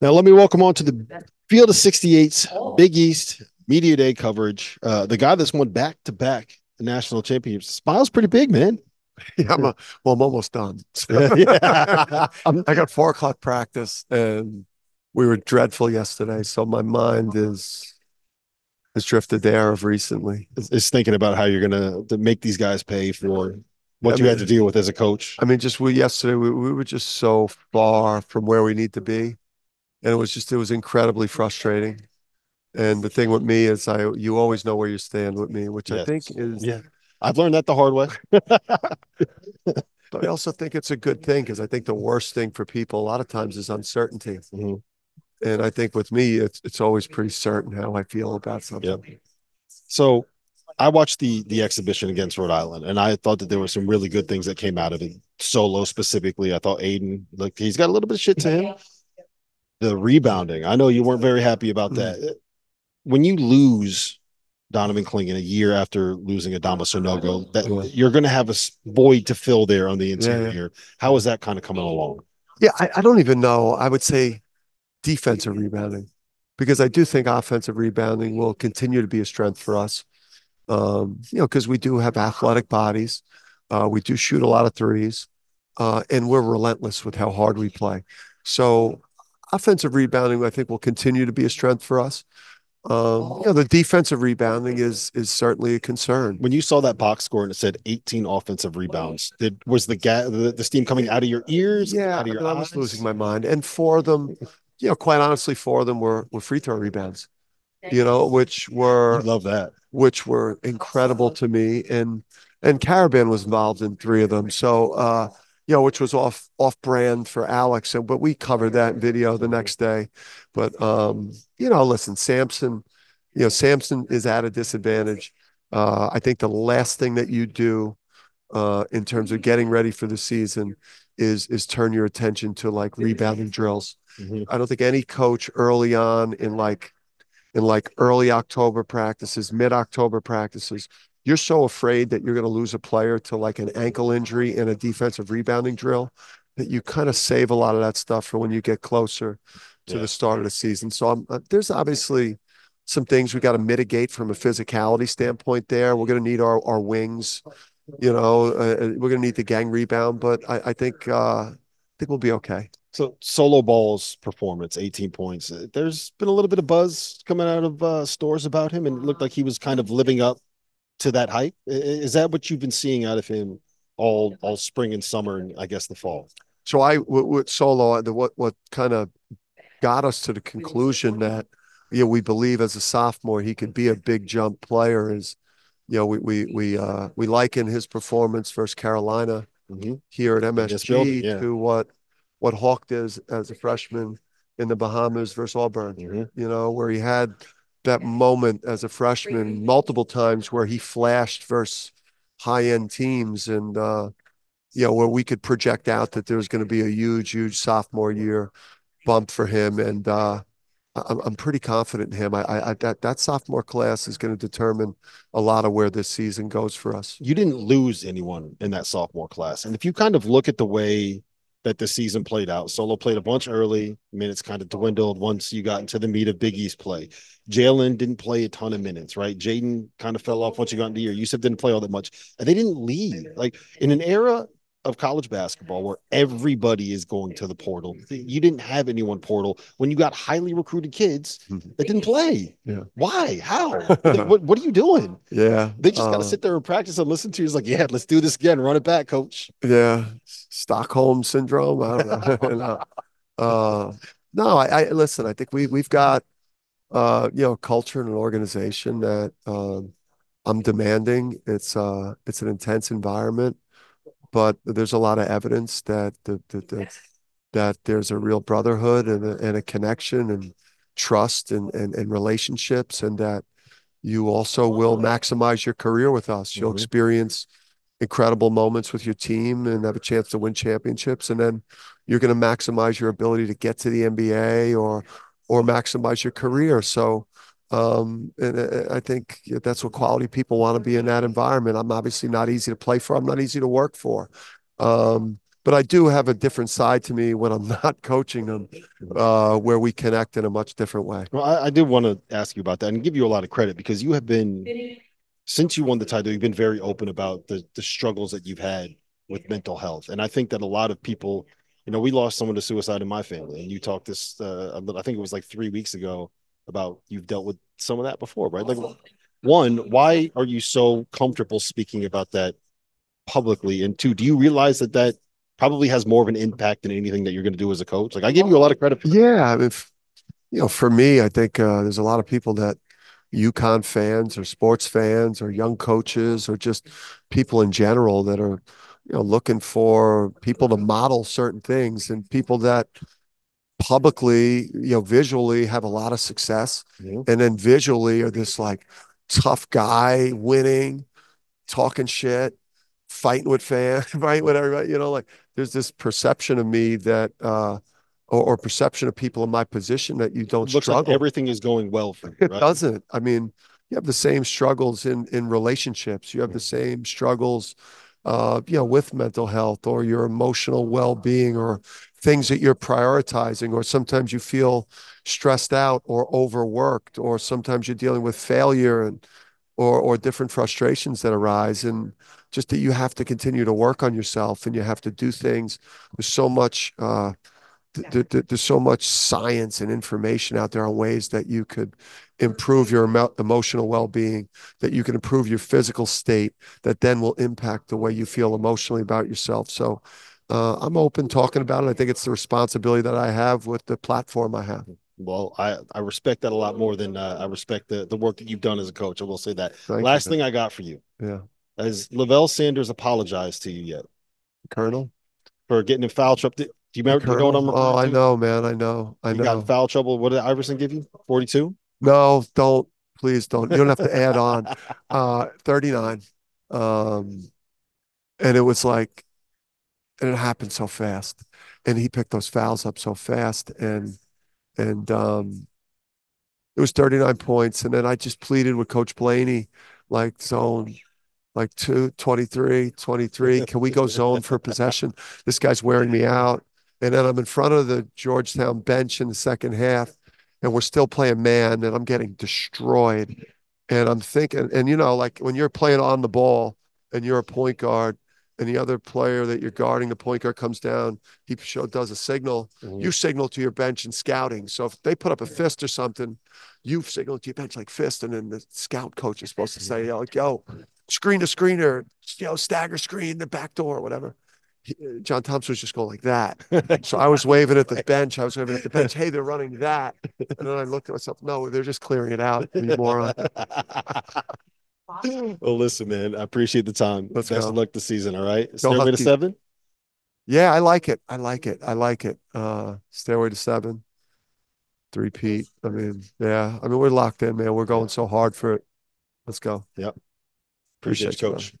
Now, let me welcome on to the Field of 68's Big East Media Day coverage. Uh, the guy that's won back to back national championships. Smile's pretty big, man. Yeah, I'm a, well, I'm almost done. yeah. I got four o'clock practice, and we were dreadful yesterday. So my mind is has drifted there of recently. Is, is thinking about how you're gonna to make these guys pay for what I you mean- had to deal with as a coach. I mean, just we yesterday we, we were just so far from where we need to be, and it was just it was incredibly frustrating. And the thing with me is, I you always know where you stand with me, which I think is. Yeah. I've learned that the hard way. But I also think it's a good thing because I think the worst thing for people a lot of times is uncertainty. Mhm. And I think with me, it's it's always pretty certain how I feel about something. So I watched the the exhibition against Rhode Island, and I thought that there were some really good things that came out of it. Solo specifically, I thought Aiden, look, he's got a little bit of shit to him. The rebounding, I know you weren't very happy about that. When you lose Donovan Clingan a year after losing Adama Sanogo, that Yeah. you're going to have a void to fill there on the yeah. interior. How is that kind of coming along? Yeah, I, I don't even know. I would say defensive rebounding because I do think offensive rebounding will continue to be a strength for us. Um, you know, because we do have athletic bodies. Uh, we do shoot a lot of threes, uh, and we're relentless with how hard we play. So offensive rebounding, I think, will continue to be a strength for us. Um, you know, the defensive rebounding is is certainly a concern. When you saw that box score and it said 18 offensive rebounds, did was the ga- the, the steam coming out of your ears? Yeah, out I, of your mean, I was losing my mind. And four of them, you know, quite honestly, four of them were were free throw rebounds, you know, which were I were love that. which were incredible to me. And and Karaban was involved in three of them. So uh, you know, which was off off brand for Alex. And but we covered that video the next day. But um, you know, listen, Samson, you know, Samson is at a disadvantage. Uh, I think the last thing that you do uh, in terms of getting ready for the season is is turn your attention to like rebounding drills. Mhm. I don't think any coach early on in like in like early October practices, mid October practices, you're so afraid that you're going to lose a player to like an ankle injury in a defensive rebounding drill that you kind of save a lot of that stuff for when you get closer to Yeah. the start of the season. So I'm, uh, there's obviously some things we got to mitigate from a physicality standpoint there. We're going to need our, our wings, you know, uh, we're going to need the gang rebound, but I, I think, uh, I think we'll be okay. So Solo Ball's performance, 18 points. Uh, There's been a little bit of buzz coming out of uh, Storrs about him, and it looked like he was kind of living up to that i- Is that what you've been seeing out of him all all spring and summer, and I guess the fall? So I with, with Solo, the what what kind of got us to the conclusion that you know we believe as a sophomore he could be a big jump player is you know we we we uh we liken his performance versus Carolina Mhm. here at MSG yeah. to what what Hawk did as, as a freshman in the Bahamas versus Auburn Mhm. you know, where he had that moment as a freshman multiple times where he flashed versus high end teams and, uh, you know, where we could project out that there was going to be a huge, huge sophomore year bump for him. And, uh, I- I'm, I'm pretty confident in him. I, I, I that, that sophomore class is going to determine a lot of where this season goes for us. You didn't lose anyone in that sophomore class, and if you kind of look at the way that the season played out, Solo played a bunch early, minutes kind of dwindled once you got into the meat of Big East play. Jalen didn't play a ton of minutes, right? Jayden kind of fell off once you got into the year. Youssouf didn't play all that much, and they didn't leave. Like in an era of college basketball where everybody is going to the portal, you didn't have anyone portal when you got highly recruited kids that didn't play. Yeah. Why? How? What, what are you doing? Yeah. They just got uh, to sit there and practice and listen to you. It's like, yeah, let's do this again. Run it back, coach. Yeah, Stockholm syndrome. I don't know. no, uh, no I, I listen. I think we we've got uh, you know culture and an organization that um, I'm demanding. It's uh, it's an intense environment, but there's a lot of evidence that the, the, the that there's a real brotherhood and a, and a connection and trust and, and and relationships, and that you also will maximize your career with us. You'll Mhm. experience incredible moments with your team and have a chance to win championships and then you're going to maximize your ability to get to the NBA or or maximize your career so um and uh, I think that's what quality people want to be in that environment. I'm obviously not easy to play for I'm not easy to work for. Um but I do have a different side to me when I'm not coaching them, uh, where we connect in a much different way. Well, I, I did want to ask you about that and give you a lot of credit because you have been, since you won the title, you've been very open about the the struggles that you've had with mental health, and I think that a lot of people, you know, we lost someone to suicide in my family, and you talked this, uh, I think it was like three weeks ago about you've dealt with some of that before, right? Like, one, why are you so comfortable speaking about that publicly? And two, do you realize that that probably has more of an impact than anything that you're going to do as a coach? Like, I give you a lot of credit. For yeah, I mean, you know, for me, I think uh, there's a lot of people that UConn fans or sports fans or young coaches or just people in general that are, you know, looking for people to model certain things and people that publicly, you know, visually have a lot of success. And then visually are this like tough guy winning, talking shit, fighting with fans, fighting with everybody, you know, like there's this perception of me that uh or, or perception of people in my position that you don't struggle. Like everything is going well for you. Right? It doesn't. I mean, you have the same struggles in in relationships. You have the same struggles uh, you know, with mental health or your emotional well-being or things that you're prioritizing, or sometimes you feel stressed out or overworked, or sometimes you're dealing with failure and or or different frustrations that arise, and just that you have to continue to work on yourself and you have to do things. There's so much. Uh, there's so much science and information out there on ways that you could improve your emotional well-being that you can improve your physical state that then will impact the way you feel emotionally about yourself. So uh, i'm open talking about it. I think it's the responsibility that i have with the platform i have. Well i i respect that a lot more than uh, i respect the, the work that you've done as a coach i will say that. Thank last you. thing i got for you. Yeah. Has Levell Sanders apologized to you yet? Colonel? For getting in foul trouble do you remember? Do you know what I'm? Oh, I know, man. I know. I you know. got foul trouble. What did Iverson give you? Forty-two. No, don't. Please don't. You don't have to add on. Uh, thirty-nine. Um, and it was like, and it happened so fast, and he picked those fouls up so fast, and and um, it was thirty-nine points, and then I just pleaded with Coach Blaney, like zone like two, 23, 23. Can we go zone for possession? This guy's wearing me out. And then I'm in front of the Georgetown bench in the second half, and we're still playing man, and I'm getting destroyed. And I'm thinking, and you know, like when you're playing on the ball and you're a point guard, and the other player that you're guarding, the point guard comes down, he show, does a signal. Mm-hmm. You signal to your bench in scouting. So if they put up a fist or something, you signal to your bench like fist, and then the scout coach is supposed to say, like, yo, screen to screener, you know, stagger screen, the back door, whatever. Uh, John Thompson was just going like that. so I was waving at the bench. I was waving at the bench. Hey, they're running that. And then I looked at myself. No, they're just clearing it out. You moron. well, listen, man. I appreciate the time. Let's Best go. of luck this season. All right. Go Stairway to seven. Yeah, I like it. I like it. I like it. Uh, Stairway to seven. Three-peat. I mean, yeah. I mean, we're locked in, man. We're going so hard for it. Let's go. Yep. Appreciate, Appreciate you, coach.